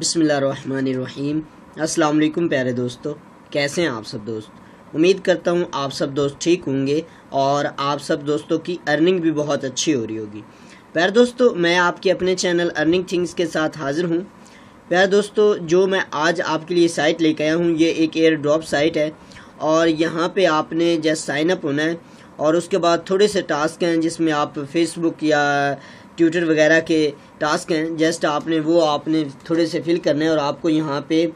بسم اللہ الرحمن الرحیم۔ السلام علیکم پیارے دوستو، کیسے ہیں آپ سب دوست؟ امید کرتا ہوں آپ سب دوست ٹھیک ہوں گے اور آپ سب دوستوں کی ارننگ بھی بہت اچھی ہو رہی ہوگی۔ پیارے دوستو، میں آپ کے اپنے چینل ارننگ تھنگز کے ساتھ حاضر ہوں۔ پیارے دوستو، جو میں آج آپ کے لیے سائٹ لے کے آیا ہوں، یہ ایک ایئر ڈراپ سائٹ ہے اور یہاں پہ آپ نے جسٹ سائن اپ ہونا ہے اور اس کے بعد تھوڑے سے ٹاسک ہیں جس میں آپ فیس بک یا ٹویٹر وغیرہ کے ٹاسک ہیں۔ جسٹ آپ نے وہ آپ نے تھوڑے سے فل کرنے ہیں اور آپ کو یہاں پہ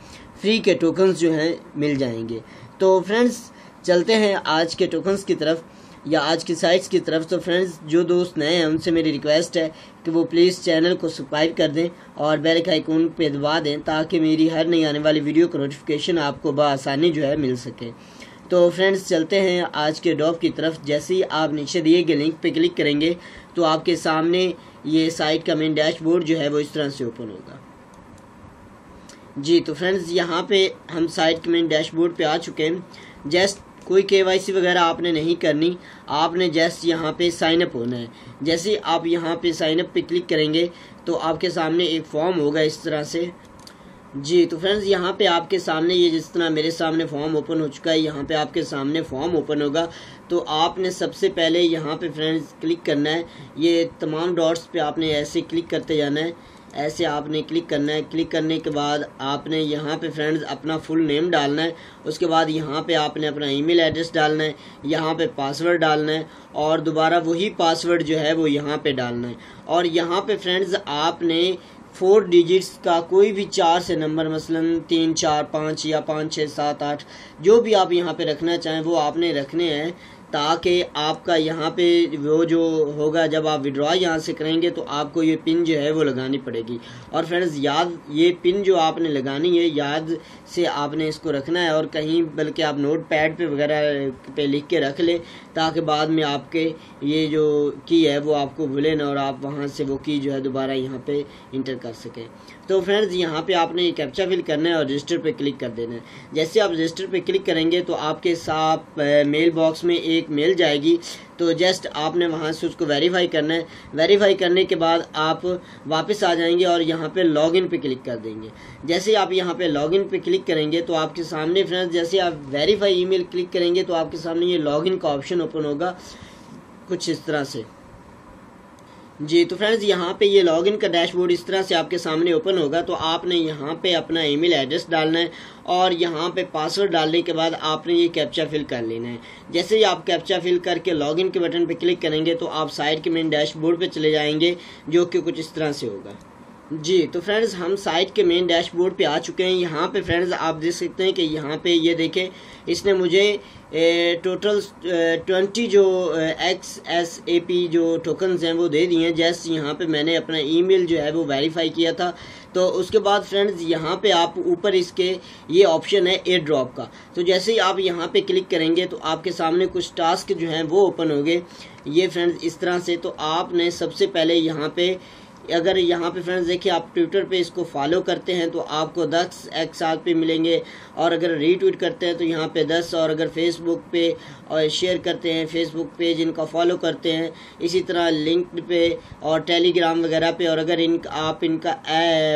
فری کے ٹوکنز جو ہیں مل جائیں گے۔ تو فرینڈز، چلتے ہیں آج کے ٹوکنز کی طرف یا آج کی سائٹس کی طرف۔ تو فرینڈز، جو دوست نئے ہیں، ان سے میری ریکویسٹ ہے کہ وہ پلیز چینل کو سبسکرائب کر دیں اور بیل کا آئیکن پہ دبا دیں تاکہ میری ہر نئی آنے والی ویڈیو کا نوٹیفیکیشن آپ کو بآسانی جو ہے مل سکے۔ تو فرینڈز، چلتے ہیں آج کے ڈاپ کی طرف۔ جیسے ہی آپ نیچے دیے گئے لنک پہ کلک کریں گے تو آپ کے سامنے یہ سائٹ کا مین ڈیش بورڈ جو ہے وہ اس طرح سے اوپن ہوگا۔ جی تو فرینڈز یہاں پہ ہم سائٹ کے مین ڈیش بورڈ پہ آ چکے ہیں۔ جسٹ کوئی کے وائی سی وغیرہ آپ نے نہیں کرنی۔ آپ نے جسٹ یہاں پہ سائن اپ ہونا ہے۔ جیسے آپ یہاں پہ سائن اپ پہ کلک کریں گے تو آپ کے سامنے ایک فارم ہوگا اس طرح سے۔ جی تو فرینڈز، یہاں پہ آپ کے سامنے یہ جس طرح میرے سامنے فارم اوپن ہو چکا ہے، یہاں پہ آپ کے سامنے فارم اوپن ہوگا۔ تو آپ نے سب سے پہلے یہاں پہ فرینڈز کلک کرنا ہے۔ یہ تمام ڈاٹس پہ آپ نے ایسے کلک کرتے جانا ہے، ایسے آپ نے کلک کرنا ہے۔ کلک کرنے کے بعد آپ نے یہاں پہ فرینڈز اپنا فل نیم ڈالنا ہے۔ اس کے بعد یہاں پہ آپ نے اپنا ای میل ایڈریس ڈالنا ہے۔ یہاں پہ پاسورڈ ڈالنا ہے اور دوبارہ وہی پاسورڈ جو ہے وہ یہاں پہ ڈالنا ہے۔ اور یہاں پہ فرینڈز، آپ نے فور ڈیجٹس کا کوئی بھی چار سے نمبر مثلا تین، چار، پانچ یا پانچ، چھ، سات، آٹھ، جو بھی آپ یہاں پہ رکھنا چاہیں وہ آپ نے رکھنے ہیں تاکہ آپ کا یہاں پہ وہ جو ہوگا جب آپ وڈرا یہاں سے کریں گے تو آپ کو یہ پن جو ہے وہ لگانی پڑے گی۔ اور فرینڈز یاد، یہ پن جو آپ نے لگانی ہے، یاد سے آپ نے اس کو رکھنا ہے اور کہیں بلکہ آپ نوٹ پیڈ پہ وغیرہ پہ لکھ کے رکھ لیں تاکہ بعد میں آپ کے یہ جو کی ہے وہ آپ کو بھولے نہ اور آپ وہاں سے وہ کی جو ہے دوبارہ یہاں پہ انٹر کر سکیں۔ تو فرینڈز یہاں پہ آپ نے یہ کیپچا فل کرنا ہے اور رجسٹر پہ کلک کر دینا ہے۔ جیسے آپ رجسٹر پہ کلک کریں گے تو آپ کے ساتھ میل باکس میں ایک میل جائے گی۔ تو جسٹ آپ نے وہاں سے اس کو ویریفائی کرنا ہے۔ ویریفائی کرنے کے بعد آپ واپس آ جائیں گے اور یہاں پہ لاگ ان پہ کلک کر دیں گے۔ جیسے آپ یہاں پہ لاگ ان پہ کلک کریں گے تو آپ کے سامنے فرینڈز جیسے آپ ویریفائی ای میل کلک کریں گے تو آپ کے سامنے یہ لاگ ان کا آپشن اوپن ہوگا۔ کچھ اس طرح سے۔ جی تو فرینڈز، یہاں پہ یہ لاگ ان کا ڈیش بورڈ اس طرح سے آپ کے سامنے اوپن ہوگا، تو آپ نے یہاں پہ اپنا ای میل ایڈریس ڈالنا ہے اور یہاں پہ پاسورڈ ڈالنے کے بعد آپ نے یہ کیپچا فل کر لینا ہے۔ جیسے ہی آپ کیپچا فل کر کے لاگ ان کے بٹن پہ کلک کریں گے، تو آپ سائٹ کے مین ڈیش بورڈ پہ چلے جائیں گے، جو کہ کچھ اس طرح سے ہوگا۔ جی تو فرینڈز، ہم سائٹ کے مین ڈیش بورڈ پہ آ چکے ہیں۔ یہاں پہ فرینڈز، آپ دیکھ سکتے ہیں کہ یہاں پہ یہ دیکھیں، اس نے مجھے ٹوٹل ٹوینٹی جو ایکس ایس اے پی جو ٹوکنز ہیں، وہ دے دیے ہیں۔ جیسے یہاں پہ میں نے اپنا ای میل جو ہے، وہ ویریفائی کیا تھا۔ تو اس کے بعد فرینڈز، یہاں پہ آپ اوپر اس کے یہ آپشن ہے ایئر ڈراپ کا۔ تو جیسے ہی آپ یہاں پہ کلک کریں گے، تو آپ کے سامنے کچھ ٹاسک جو ہیں، وہ اوپن ہو گئے یہ فرینڈز، اس طرح سے۔ تو آپ نے سب سے پہلے یہاں پہ اگر یہاں پہ فرینڈز دیکھیں، آپ ٹویٹر پہ اس کو فالو کرتے ہیں تو آپ کو دس ایک سال پہ ملیں گے۔ اور اگر ری ٹویٹ کرتے ہیں تو یہاں پہ دس، اور اگر فیس بک پہ اور شیئر کرتے ہیں فیس بک پہ جن کا فالو کرتے ہیں۔ اسی طرح لنکڈ پہ اور ٹیلی گرام وغیرہ پہ، اور اگر ان آپ ان کا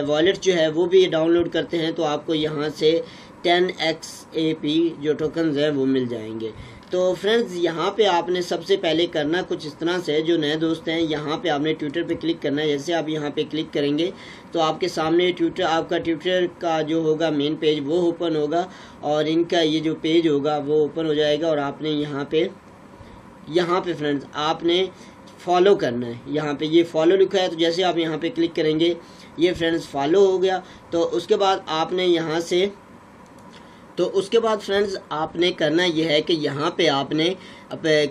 والیٹ جو ہے وہ بھی ڈاؤن لوڈ کرتے ہیں تو آپ کو یہاں سے ٹین ایکس اے پی جو ٹوکنز ہیں وہ مل جائیں گے۔ تو فرینڈز، یہاں پہ آپ نے سب سے پہلے کرنا کچھ اس طرح سے جو نئے دوست ہیں، یہاں پہ آپ نے ٹویٹر پہ کلک کرنا ہے۔ جیسے آپ یہاں پہ کلک کریں گے تو آپ کے سامنے ٹویٹر، آپ کا ٹویٹر کا جو ہوگا مین پیج وہ اوپن ہوگا اور ان کا یہ جو پیج ہوگا، وہ اوپن ہو جائے گا اور آپ نے یہاں پہ یہاں پہ فرینڈز، آپ نے فالو کرنا ہے۔ یہاں پہ یہ فالو لکھا ہے تو جیسے آپ یہاں پہ کلک کریں گے، یہ فرینڈز فالو ہو گیا۔ تو اس کے بعد آپ نے یہاں سے تو اس کے بعد فرینڈز آپ نے کرنا یہ ہے کہ یہاں پہ آپ نے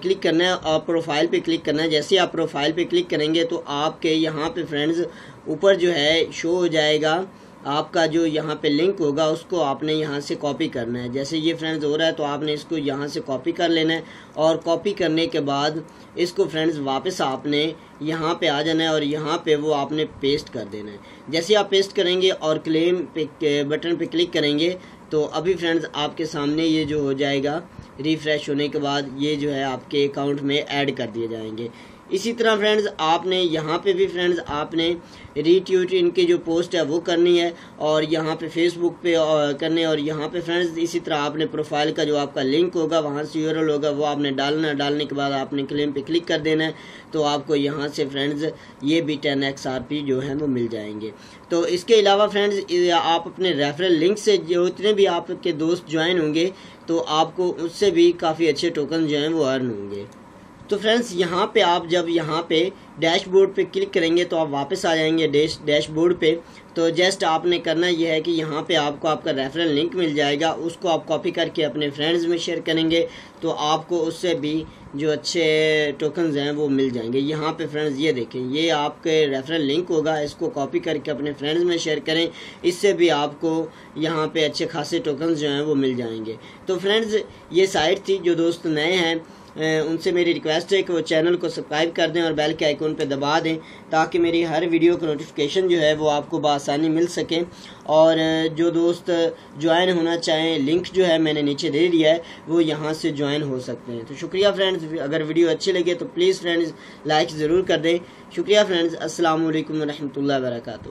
کلک کرنا ہے اور پروفائل پہ کلک کرنا ہے۔ جیسے آپ پروفائل پہ کلک کریں گے تو آپ کے یہاں پہ فرینڈز اوپر جو ہے شو ہو جائے گا۔ آپ کا جو یہاں پہ لنک ہوگا اس کو آپ نے یہاں سے کاپی کرنا ہے۔ جیسے یہ فرینڈز ہو رہا ہے تو آپ نے اس کو یہاں سے کاپی کر لینا ہے اور کاپی کرنے کے بعد اس کو فرینڈز واپس آپ نے یہاں پہ آ جانا ہے اور یہاں پہ وہ آپ نے پیسٹ کر دینا ہے۔ جیسے آپ پیسٹ کریں گے اور کلیم پہ بٹن پہ کلک کریں گے تو ابھی فرینڈز آپ کے سامنے یہ جو ہو جائے گا، ریفریش ہونے کے بعد یہ جو ہے آپ کے اکاؤنٹ میں ایڈ کر دیے جائیں گے۔ اسی طرح فرینڈز آپ نے یہاں پہ بھی فرینڈز آپ نے ری ٹویٹ ان کی جو پوسٹ ہے وہ کرنی ہے اور یہاں پہ فیس بک پہ کرنے اور یہاں پہ فرینڈز اسی طرح آپ نے پروفائل کا جو آپ کا لنک ہوگا، وہاں سے یورل ہوگا، وہ آپ نے ڈالنا ڈالنے کے بعد آپ نے کلیم پہ کلک کر دینا ہے۔ تو آپ کو یہاں سے فرینڈز یہ بھی ٹین ایکس آر پی جو ہیں وہ مل جائیں گے۔ تو اس کے علاوہ فرینڈز آپ اپنے ریفرل لنک سے جو اتنے بھی آپ کے دوست جوائن ہوں گے، تو آپ کو اس سے بھی کافی اچھے ٹوکن جو ہیں وہ ارن ہوں گے۔ تو فرینڈز، یہاں پہ آپ جب یہاں پہ ڈیش بورڈ پہ کلک کریں گے تو آپ واپس آ جائیں گے ڈیش ڈیش بورڈ پہ۔ تو جسٹ آپ نے کرنا یہ ہے کہ یہاں پہ آپ کو آپ کا ریفرل لنک مل جائے گا، اس کو آپ کاپی کر کے اپنے فرینڈز میں شیئر کریں گے تو آپ کو اس سے بھی جو اچھے ٹوکنز ہیں وہ مل جائیں گے۔ یہاں پہ فرینڈز، یہ دیکھیں، یہ آپ کے ریفرل لنک ہوگا، اس کو کاپی کر کے اپنے فرینڈز میں شیئر کریں، اس سے بھی آپ کو یہاں پہ اچھے خاصے ٹوکنز جو ہیں وہ مل جائیں گے۔ تو فرینڈز، یہ سائٹ تھی جو دوست نئے ہیں ان سے میری ریکویسٹ ہے کہ وہ چینل کو سبسکرائب کر دیں اور بیل کے آئیکن پہ دبا دیں تاکہ میری ہر ویڈیو کا نوٹیفکیشن جو ہے وہ آپ کو بآسانی مل سکیں اور جو دوست جوائن ہونا چاہیں لنک جو ہے میں نے نیچے دے دیا ہے، وہ یہاں سے جوائن ہو سکتے ہیں۔ تو شکریہ فرینڈز اگر ویڈیو اچھی لگے تو پلیز فرینڈز لائک ضرور کر دیں۔ شکریہ فرینڈز السلام علیکم ورحمۃ اللہ وبرکاتہ۔